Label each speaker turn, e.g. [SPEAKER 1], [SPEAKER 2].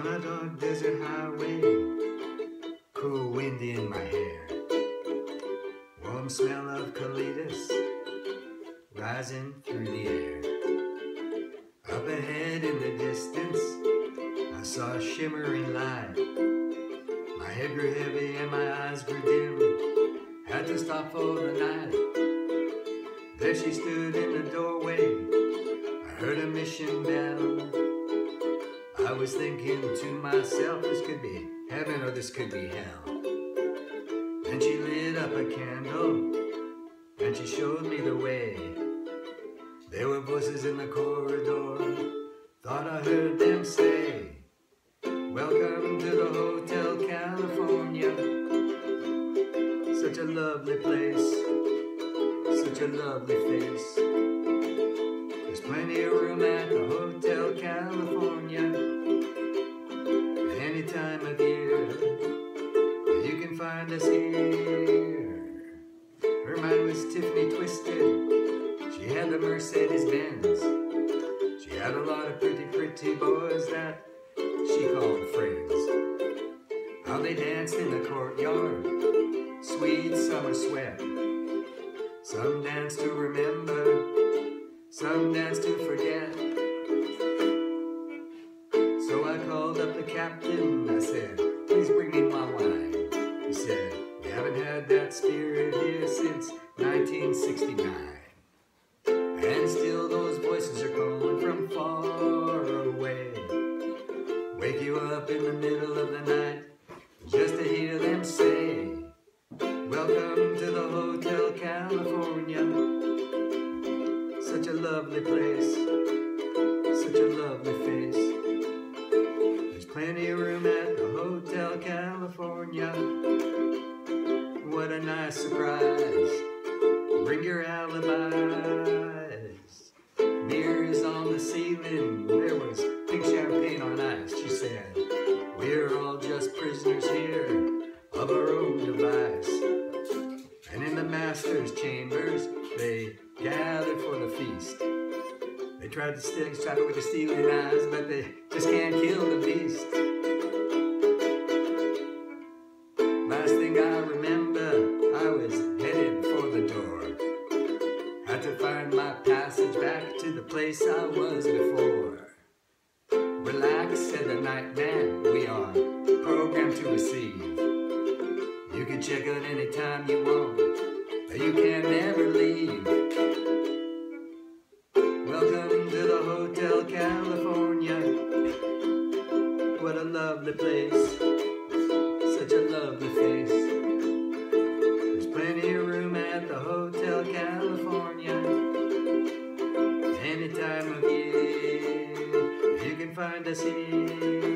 [SPEAKER 1] On a dark desert highway, cool wind in my hair, warm smell of colitas rising through the air. Up ahead in the distance, I saw a shimmering light. My head grew heavy and my eyes grew dim. Had to stop for the night. There she stood in the doorway. I heard a mission bell. I was thinking to myself, this could be heaven or this could be hell. And she lit up a candle and she showed me the way. There were voices in the corridor, thought I heard them say, Welcome to the Hotel California. Such a lovely place, such a lovely face. Any time of year, you can find us here. Her mind was Tiffany twisted. She had the Mercedes Benz. She had a lot of pretty, pretty boys that she called friends. How they danced in the courtyard, sweet summer sweat. Some dance to remember, some dance to forget. Captain. I said, please bring me my wine. He said, we haven't had that spirit here since 1969. And still those voices are calling from far away. Wake you up in the middle of the night just to hear them say, Welcome to the Hotel California. Such a lovely place, California. What a nice surprise. Bring your alibis. Mirrors on the ceiling. There was pink champagne on ice. She said, We're all just prisoners here of our own device. And in the master's chambers, they gathered for the feast. They tried to shot it with the stealing eyes, but they just can't kill the beast. Last thing I remember, I was headed for the door. Had to find my passage back to the place I was before. Relax, said the night man, we are programmed to receive. You can check out anytime you want, but you can never leave. Welcome to the Hotel California. What a lovely place, such a lovely face. There's plenty of room at the Hotel California. Any time of year, you can find us here.